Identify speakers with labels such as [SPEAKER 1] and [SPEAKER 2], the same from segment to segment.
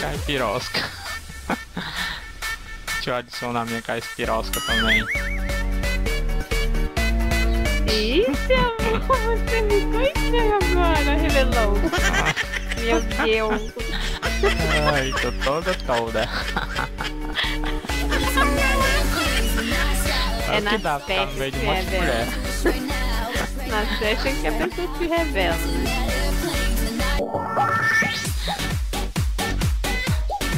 [SPEAKER 1] Caipirosca. Deixa eu adicionar minha caipirosca também.
[SPEAKER 2] Ixi, amor, você me conheceu agora, revelou. Meu Deus.
[SPEAKER 1] Ai, tô toda toda.
[SPEAKER 2] É
[SPEAKER 1] o
[SPEAKER 2] na
[SPEAKER 1] que dá pra ficar no meio de um monte de mulher.
[SPEAKER 2] Na festa que a pessoa se revela.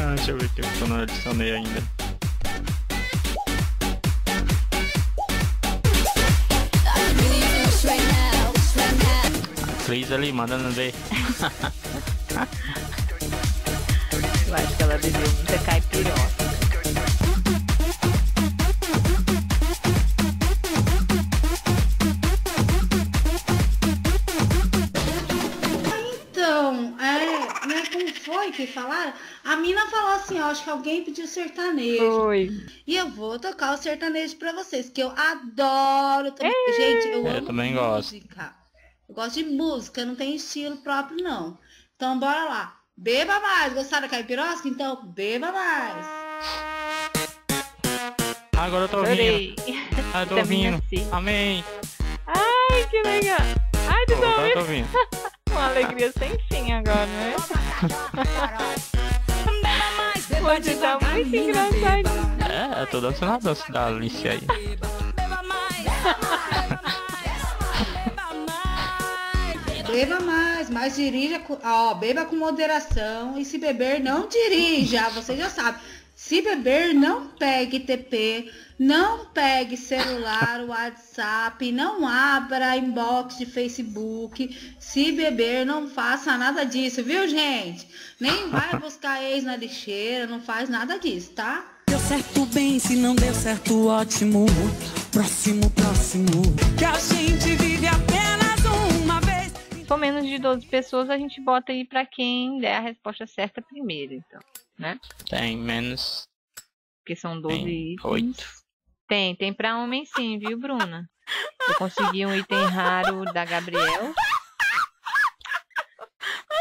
[SPEAKER 1] Ah, deixa eu ver o que eu não adicionei ainda. Cris ali, mandando ver.
[SPEAKER 2] Eu acho que ela bebeu muita caipiroca.
[SPEAKER 3] Que falaram? A mina falou assim, ó, acho que alguém pediu sertanejo.
[SPEAKER 2] Foi.
[SPEAKER 3] E eu vou tocar o sertanejo pra vocês, que eu adoro também. Gente, eu,
[SPEAKER 1] Eu
[SPEAKER 3] amo
[SPEAKER 1] também gosto.
[SPEAKER 3] música. Eu gosto de música, não tem estilo próprio, não. Então, bora lá. Beba mais. Gostaram da caipirosca? Então, beba mais.
[SPEAKER 1] Agora eu tô ouvindo. Ah, eu tô ouvindo.
[SPEAKER 2] C.
[SPEAKER 1] Amém.
[SPEAKER 2] Ai, que legal. Ai,
[SPEAKER 1] Pô,
[SPEAKER 2] tá
[SPEAKER 1] agora eu tô
[SPEAKER 2] ouvindo? Alegria sem fim agora, né? Você tá muito engraçado.
[SPEAKER 1] É, eu tô dançando a dança da Alice aí.
[SPEAKER 3] Beba mais, mas dirija, com, ó, beba com moderação. E se beber, não dirija. Você já sabe. Se beber, não pegue TP, não pegue celular, WhatsApp, não abra inbox de Facebook. Se beber, não faça nada disso, viu, gente? Nem vai buscar ex na lixeira, não faz nada disso, tá?
[SPEAKER 4] Deu certo bem, se não deu certo, ótimo. Próximo, próximo. Que a gente vive apenas uma vez.
[SPEAKER 2] For menos de 12 pessoas, a gente bota aí pra quem der a resposta certa primeiro, então. Né?
[SPEAKER 1] Tem menos.
[SPEAKER 2] Porque são 12
[SPEAKER 1] Tem
[SPEAKER 2] itens.
[SPEAKER 1] oito.
[SPEAKER 2] Tem, tem pra homem sim, viu, Bruna? Eu consegui um item raro da Gabriel.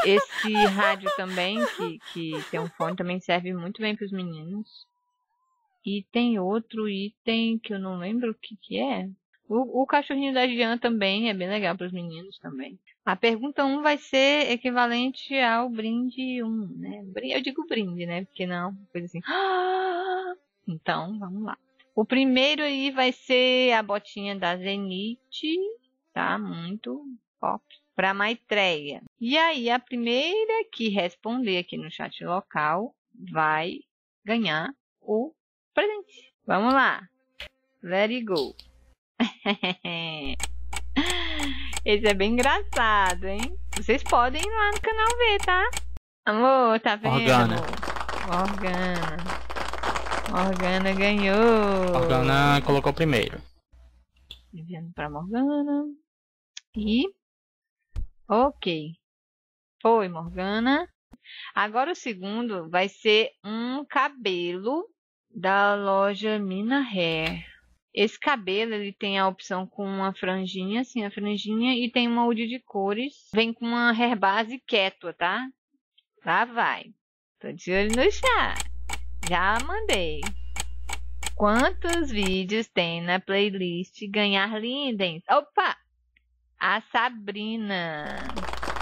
[SPEAKER 2] Esse rádio também, que, que tem um fone, também serve muito bem pros meninos. E tem outro item que eu não lembro o que, que é. O, o cachorrinho da Jean também é bem legal pros meninos também. A pergunta 1 vai ser equivalente ao brinde 1, né? Eu digo brinde, né? Porque não, coisa assim. Então, vamos lá. O primeiro aí vai ser a botinha da Zenith. tá? Muito pop. Para Maitreya. E aí, a primeira que responder aqui no chat local vai ganhar o presente. Vamos lá. Let it go. Esse é bem engraçado, hein? Vocês podem ir lá no canal ver, tá? Amor, tá vendo?
[SPEAKER 1] Morgana.
[SPEAKER 2] Morgana. Morgana ganhou.
[SPEAKER 1] Morgana colocou primeiro.
[SPEAKER 2] Enviando pra Morgana. E. Ok. Foi, Morgana. Agora o segundo vai ser um cabelo da loja Mina Hair. Esse cabelo ele tem a opção com uma franjinha, assim, a franjinha, e tem uma molde de cores. Vem com uma hair base Ketua, tá? Lá vai. Tô de olho no chat. Já mandei. Quantos vídeos tem na playlist Ganhar Lindens? Opa! A Sabrina.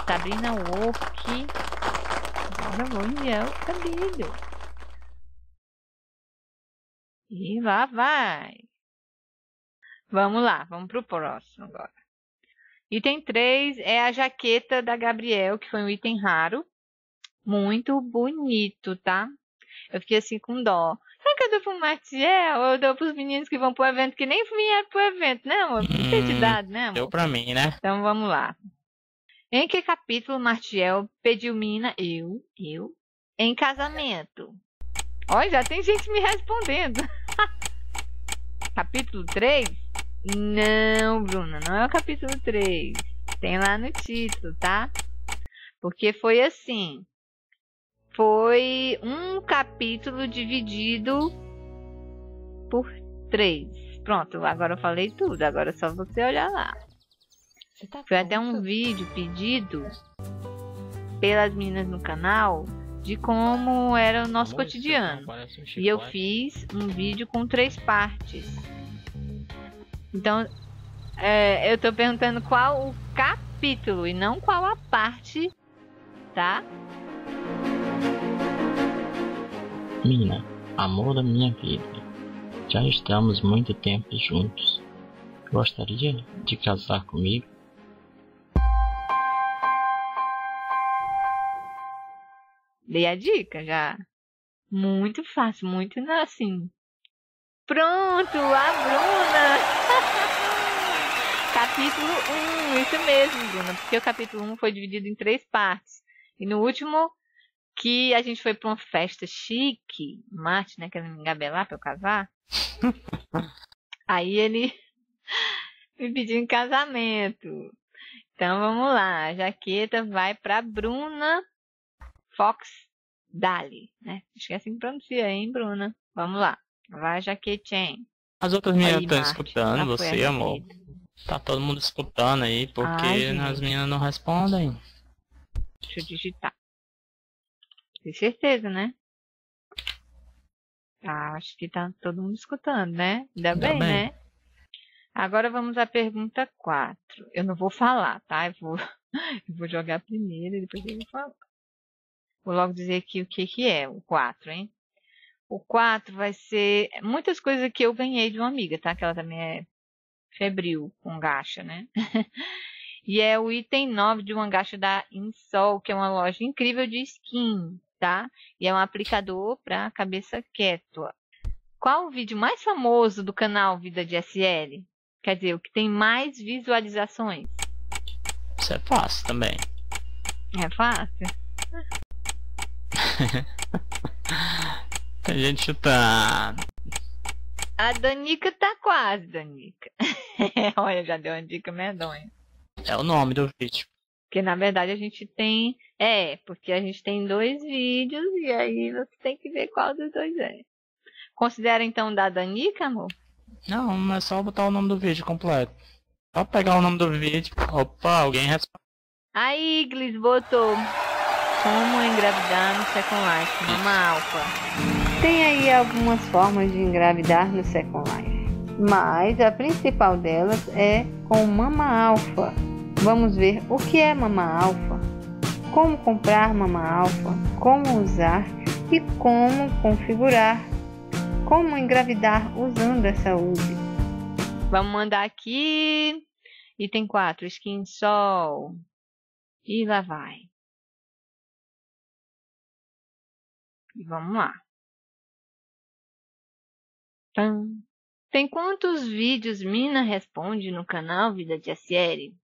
[SPEAKER 2] Sabrina Work. Agora vou enviar o cabelo. E lá vai. Vamos lá, vamos pro próximo agora. Item 3 é a jaqueta da Gabriel, que foi um item raro. Muito bonito, tá? Eu fiquei assim com dó. Será que eu dou pro Martiel ou eu dou pros meninos que vão pro evento, que nem vieram pro evento, né, amor?
[SPEAKER 1] Hum,
[SPEAKER 2] né, amor?
[SPEAKER 1] Deu pra mim, né?
[SPEAKER 2] Então vamos lá. Em que capítulo Martiel pediu Mina, eu, eu, em casamento? Olha, já tem gente me respondendo. capítulo 3? Não, Bruna, não é o capítulo 3. Tem lá no título, tá? Porque foi assim. Foi um capítulo dividido por três. Pronto, agora eu falei tudo. Agora é só você olhar lá. Foi até um vídeo pedido pelas meninas no canal de como era o nosso cotidiano. E eu fiz um vídeo com três partes. Então, é, eu tô perguntando qual o capítulo e não qual a parte, tá?
[SPEAKER 1] Mina, amor da minha vida. Já estamos muito tempo juntos. Gostaria de casar comigo?
[SPEAKER 2] Dei a dica já. Muito fácil, muito assim. Pronto, a Bruna! Capítulo 1, isso mesmo, Bruna, porque o capítulo 1 foi dividido em três partes. E no último, que a gente foi pra uma festa chique, Marte, né, querendo me engabelar pra eu casar. Aí ele me pediu em casamento. Então vamos lá, a jaqueta vai pra Bruna Fox Dali, né? Acho que é assim que pronuncia, hein, Bruna? Vamos lá. Vai, jaquetinha.
[SPEAKER 1] As outras meninas estão escutando você,
[SPEAKER 2] a
[SPEAKER 1] amor. Tá todo mundo escutando aí, porque
[SPEAKER 2] Ai,
[SPEAKER 1] as meninas não respondem.
[SPEAKER 2] Deixa eu digitar. Tem certeza, né? Ah, acho que tá todo mundo escutando, né? Ainda
[SPEAKER 1] Ainda
[SPEAKER 2] bem,
[SPEAKER 1] bem.
[SPEAKER 2] né? Agora vamos à pergunta 4. Eu não vou falar, tá? Eu vou, eu vou jogar primeiro e depois eu vou falar. Vou logo dizer aqui o que que é o 4, hein? O 4 vai ser muitas coisas que eu ganhei de uma amiga, tá? Que ela também é febril com gacha, né? E é o item 9 de uma gacha da Insol, que é uma loja incrível de skin, tá? E é um aplicador para cabeça quieta. Qual o vídeo mais famoso do canal Vida de SL? Quer dizer, o que tem mais visualizações?
[SPEAKER 1] Isso é fácil também.
[SPEAKER 2] É fácil?
[SPEAKER 1] Tem gente chutando.
[SPEAKER 2] A Danica tá quase, Danica. Olha, já deu uma dica medonha.
[SPEAKER 1] É o nome do vídeo.
[SPEAKER 2] Porque na verdade a gente tem. É, porque a gente tem dois vídeos e aí você tem que ver qual dos dois é. Considera então da Danica, amor?
[SPEAKER 1] Não, mas é só botar o nome do vídeo completo. Só pegar o nome do vídeo. Opa, alguém responde.
[SPEAKER 2] A Iglis botou como engravidar no Second Life, mama alfa. Tem aí algumas formas de engravidar no Second Life, mas a principal delas é com mama alfa. Vamos ver o que é mama alfa, como comprar mama alfa, como usar e como configurar, como engravidar usando essa UV. Vamos mandar aqui Item 4, skin sol. E lá vai. E vamos lá. Tan. Tem quantos vídeos Mina responde no canal Vida de Série?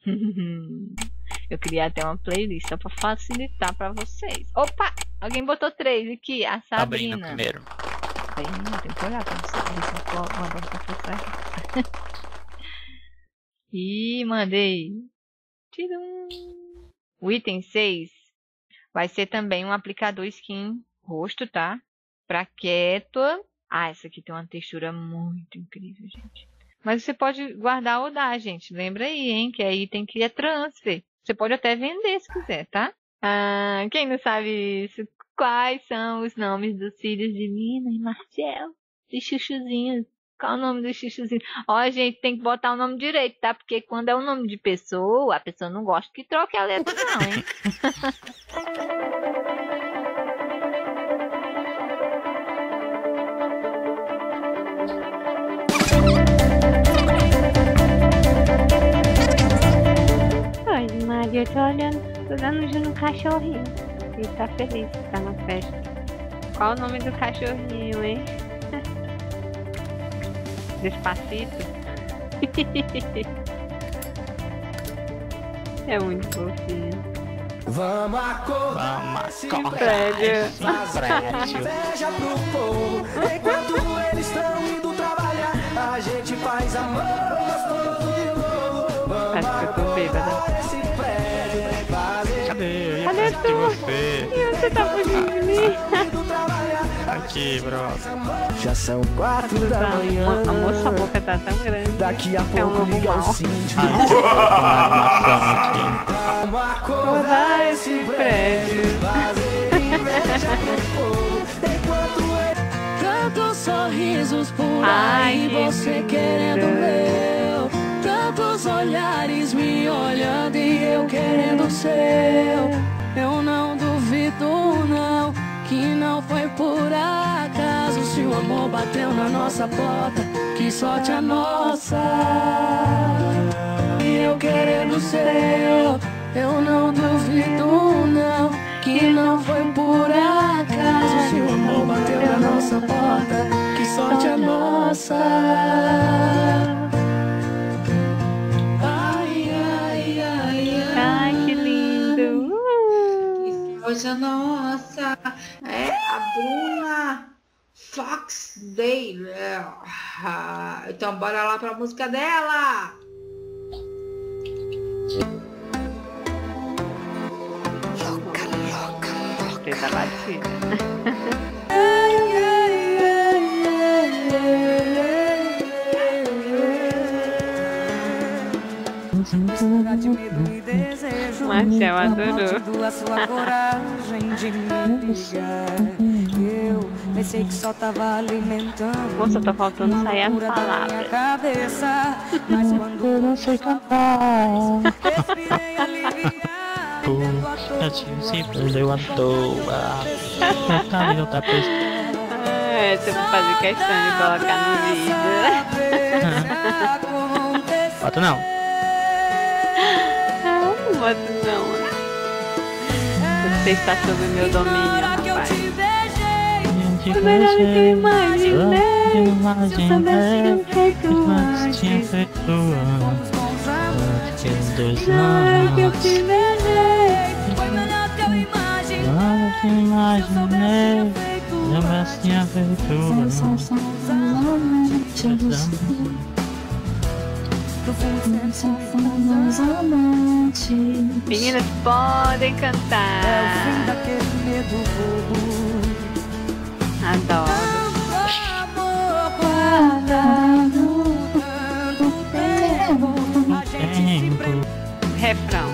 [SPEAKER 2] Eu queria até uma playlist só pra facilitar pra vocês. Opa! Alguém botou três aqui. A
[SPEAKER 1] Abrindo
[SPEAKER 2] Sabrina.
[SPEAKER 1] primeiro.
[SPEAKER 2] Sabrina, tem que olhar pra você você. Ih, mandei. Tirum. O item 6 vai ser também um aplicador skin rosto, tá? Pra Kétua. Ah, essa aqui tem uma textura muito incrível, gente. Mas você pode guardar ou dar, gente. Lembra aí, hein? Que é item que é transfer. Você pode até vender se quiser, tá? Ah, quem não sabe isso? Quais são os nomes dos filhos de Mina e Marcel? De chuchuzinhos. Qual o nome dos chuchuzinhos? Ó, gente, tem que botar o nome direito, tá? Porque quando é o nome de pessoa, a pessoa não gosta que troque a letra, não, hein?
[SPEAKER 5] eu tô olhando, tô dando de no cachorrinho. Ele tá feliz, tá na festa.
[SPEAKER 2] Qual o nome do cachorrinho, hein? Despacito. é muito fofinho.
[SPEAKER 4] Vamos acordar
[SPEAKER 1] Vamos
[SPEAKER 4] esse
[SPEAKER 1] acordar
[SPEAKER 4] prédio,
[SPEAKER 1] prédio.
[SPEAKER 4] inveja pro povo. Enquanto eles estão indo trabalhar, a gente faz amor gostoso de novo. Vamos
[SPEAKER 2] Acho que eu tô bêbada.
[SPEAKER 1] De você.
[SPEAKER 2] E você tá fugindo de mim?
[SPEAKER 1] Aqui, bro.
[SPEAKER 4] Já são quatro da manhã.
[SPEAKER 2] a moça a boca tá tão grande.
[SPEAKER 4] Daqui a
[SPEAKER 2] É um
[SPEAKER 4] pouco liga o síndico.
[SPEAKER 1] Ah,
[SPEAKER 4] acordar
[SPEAKER 2] esse prédio.
[SPEAKER 6] Tantos sorrisos por
[SPEAKER 2] Ai,
[SPEAKER 6] aí, você querendo meu. Tantos olhares me olhando e eu querendo o seu. Eu não duvido, não, que não foi por acaso. Se o amor bateu na nossa porta, que sorte a nossa. E eu querendo o seu. Eu não duvido, não, que não foi por acaso. Se o amor bateu na nossa porta, que sorte a nossa.
[SPEAKER 2] Uh.
[SPEAKER 3] Hoje a nossa é a Bruna Foxdale. Ah, Então bora lá pra música dela.
[SPEAKER 2] Gostei da batida. Marcel adorou.
[SPEAKER 6] a sua coragem de me ligar. Eu pensei que só tava alimentando.
[SPEAKER 2] Moça, tá faltando sair
[SPEAKER 6] minha
[SPEAKER 2] palavras.
[SPEAKER 6] cabeça. Mas quando eu não sei cantar, respirei
[SPEAKER 1] à toa. Tá.
[SPEAKER 2] É, você vai fazer questão de colocar no vídeo.
[SPEAKER 1] Bota não.
[SPEAKER 2] Não, não não. Você está sob o meu domínio, rapaz.
[SPEAKER 1] É
[SPEAKER 5] melhor do que eu imaginei.
[SPEAKER 1] Eu
[SPEAKER 5] imaginei.
[SPEAKER 1] Mas tinha feito antes. Dois
[SPEAKER 5] Na hora que eu te beijei,
[SPEAKER 6] Foi melhor que eu imaginei.
[SPEAKER 1] Não te imaginei. Eu tinha feito antes.
[SPEAKER 2] Meninas, podem
[SPEAKER 6] É o fim
[SPEAKER 2] cantar.
[SPEAKER 6] daquele medo bobo.
[SPEAKER 2] Adoro.
[SPEAKER 1] Tempo.
[SPEAKER 2] Refrão.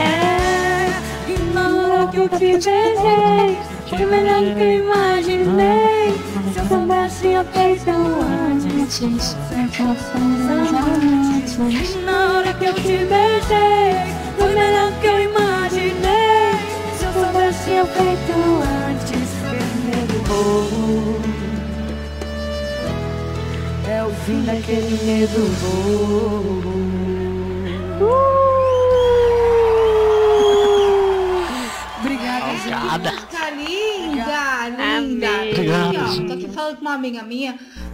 [SPEAKER 5] É, hora que eu te beijei, foi melhor do que eu imaginei. Se eu soubesse eu feito antes, antes. Na hora que eu te beijei, foi melhor que eu imaginei. Se eu soubesse eu feito antes, medo bobo.
[SPEAKER 6] É o fim daquele medo bobo.
[SPEAKER 3] Obrigada.
[SPEAKER 1] Obrigada.
[SPEAKER 3] Música linda, linda.
[SPEAKER 2] Amei.
[SPEAKER 1] Obrigado.
[SPEAKER 3] tô aqui falando com uma amiga minha.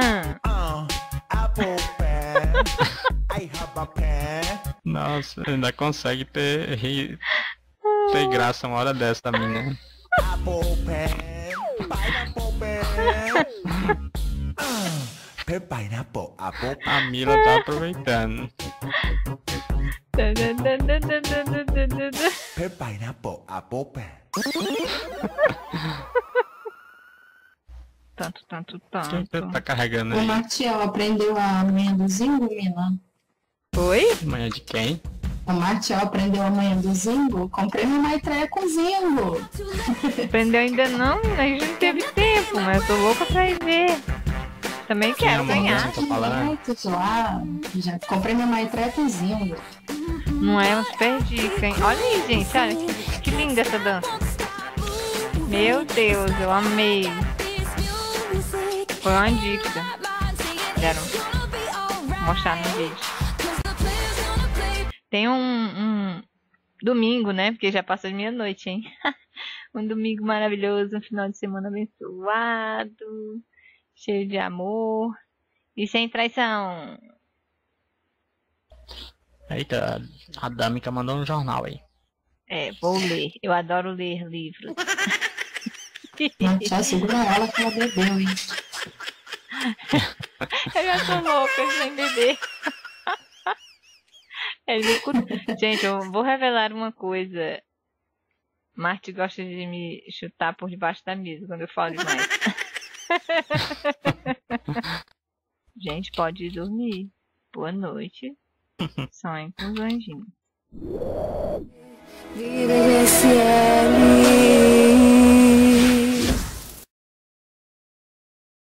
[SPEAKER 3] Ah.
[SPEAKER 1] Nossa, ainda consegue ter, rir, ter graça uma hora dessa da
[SPEAKER 7] minha. Né?
[SPEAKER 1] A Mila tá aproveitando.
[SPEAKER 7] Pineapple, apple,
[SPEAKER 2] tanto, tanto,
[SPEAKER 1] Quem
[SPEAKER 2] tanto.
[SPEAKER 1] tá carregando
[SPEAKER 8] O
[SPEAKER 1] aí?
[SPEAKER 8] Martial aprendeu a manha do zingo, Mina?
[SPEAKER 2] Oi?
[SPEAKER 1] Manhã de quem?
[SPEAKER 8] O Martial aprendeu a manha do zingo? Comprei uma maitreia com zingo.
[SPEAKER 2] Aprendeu ainda não, a gente não teve tempo, mas eu tô louca pra ir ver. Também
[SPEAKER 1] Quem é
[SPEAKER 2] quero ganhar.
[SPEAKER 1] Morgana? Tô falando.
[SPEAKER 8] Ai, tudo lá. Já comprei minha maitreia com zingo.
[SPEAKER 2] Não é uma super dica, hein? Olha aí, gente, olha que, que linda essa dança. Meu Deus, eu amei. Foi uma dica. Quero mostrar no vídeo. Tem um, um domingo, né? Porque já passou de meia-noite, hein? um domingo maravilhoso, um final de semana abençoado, cheio de amor e sem traição.
[SPEAKER 1] Eita, a Damica mandou um jornal aí.
[SPEAKER 2] É, vou ler. Eu adoro ler livros.
[SPEAKER 8] Martial, segura ela que ela bebeu, hein?
[SPEAKER 2] Eu já tô louca sem beber. Cu- Gente, eu vou revelar uma coisa. Marte gosta de me chutar por debaixo da mesa quando eu falo demais. Gente, pode ir dormir. Boa noite. Sonhe com os anjinhos.